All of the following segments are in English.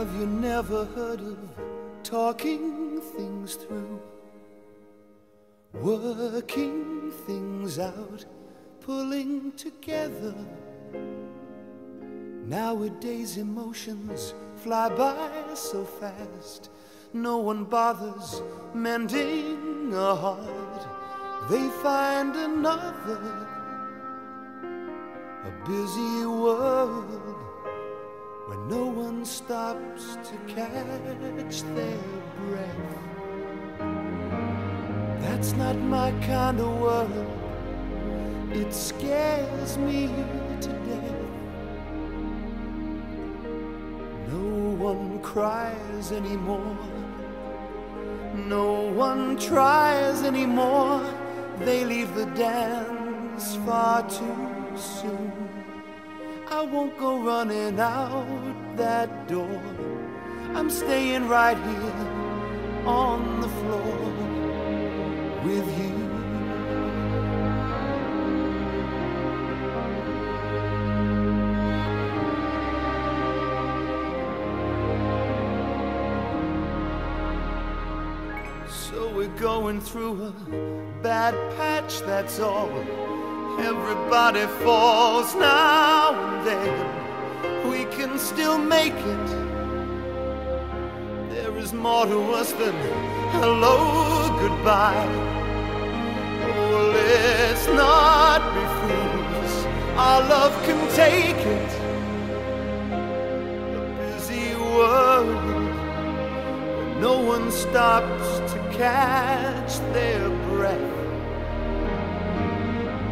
Have you never heard of talking things through? Working things out, pulling together. Nowadays, emotions fly by so fast. No one bothers mending a heart. They find another. A busy world where no one stops to catch their breath. That's not my kind of world. It scares me to death. No one cries anymore. No one tries anymore. They leave the dance far too soon. I won't go running out that door. I'm staying right here on the floor with you. So we're going through a bad patch, that's all. Everybody falls now and then. We can still make it. There is more to us than hello, goodbye. Oh, let's not be fools. Our love can take it. A busy world where no one stops to catch their breath.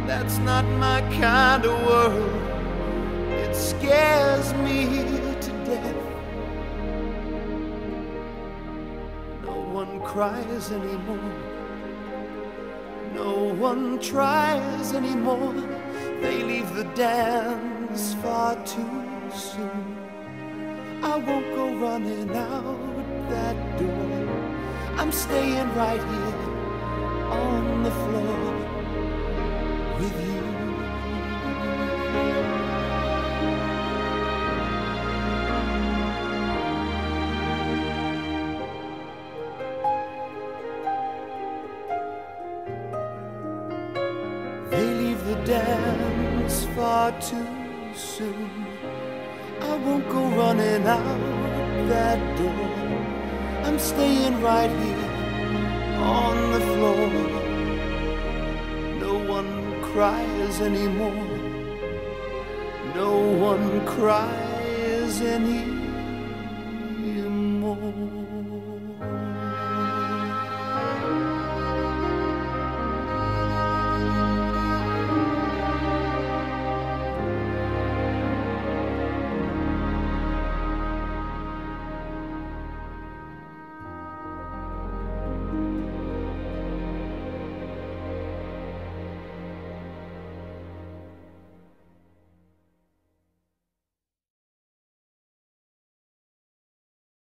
That's not my kind of world. It scares me to death. No one cries anymore. No one tries anymore. They leave the dance far too soon. I won't go running out that door. I'm staying right here They leave the dance far too soon. I won't go running out that door. I'm staying right here on the floor. No one cries anymore. No one cries anymore.